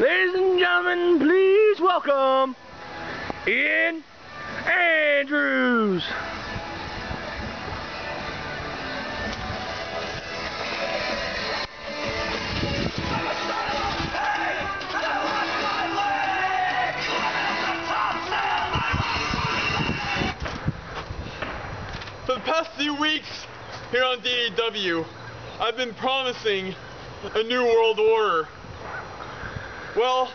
Ladies and gentlemen, please welcome Ian Andrews. For the past few weeks here on DDW, I've been promising a new world order. Well,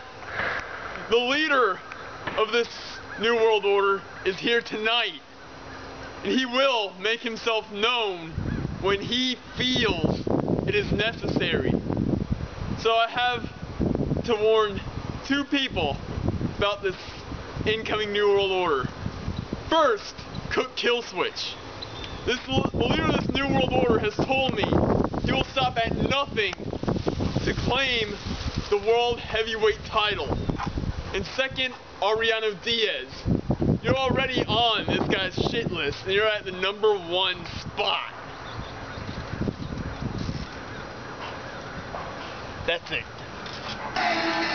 the leader of this new world order is here tonight. And he will make himself known when he feels it is necessary. So I have to warn two people about this incoming new world order. First, Cook Killswitch. This the leader of this new world order has told me he will stop at nothing to claim the world heavyweight title. And second, Ariano Diaz. You're already on this guy's shit list, and you're at the number one spot. That's it.